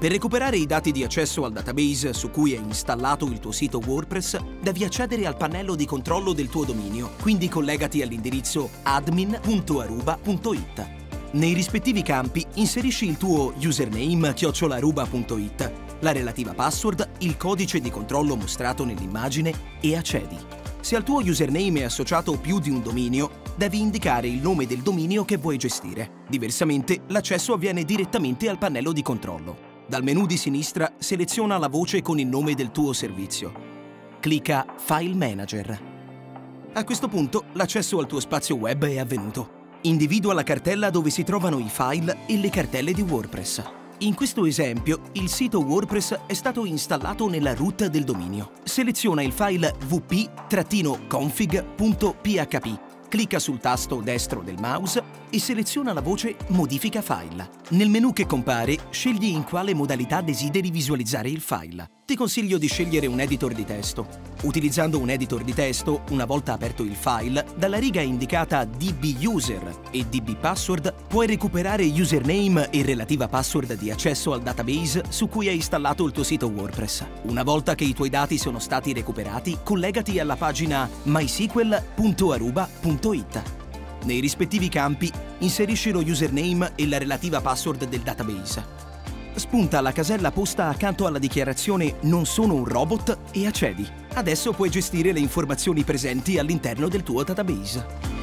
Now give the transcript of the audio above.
Per recuperare i dati di accesso al database su cui è installato il tuo sito WordPress, devi accedere al pannello di controllo del tuo dominio, quindi collegati all'indirizzo admin.aruba.it. Nei rispettivi campi inserisci il tuo username chiocciolaruba.it, la relativa password, il codice di controllo mostrato nell'immagine e accedi. Se al tuo username è associato più di un dominio, devi indicare il nome del dominio che vuoi gestire. Diversamente, l'accesso avviene direttamente al pannello di controllo. Dal menu di sinistra seleziona la voce con il nome del tuo servizio. Clicca File Manager. A questo punto l'accesso al tuo spazio web è avvenuto. Individua la cartella dove si trovano i file e le cartelle di WordPress. In questo esempio, il sito WordPress è stato installato nella root del dominio. Seleziona il file wp-config.php clicca sul tasto destro del mouse e seleziona la voce Modifica file. Nel menu che compare, scegli in quale modalità desideri visualizzare il file. Ti consiglio di scegliere un editor di testo. Utilizzando un editor di testo, una volta aperto il file, dalla riga indicata dbuser e dbpassword puoi recuperare username e relativa password di accesso al database su cui hai installato il tuo sito WordPress. Una volta che i tuoi dati sono stati recuperati, collegati alla pagina mysql.aruba.it. Nei rispettivi campi inserisci lo username e la relativa password del database. Spunta la casella posta accanto alla dichiarazione Non sono un robot e accedi. Adesso puoi gestire le informazioni presenti all'interno del tuo database.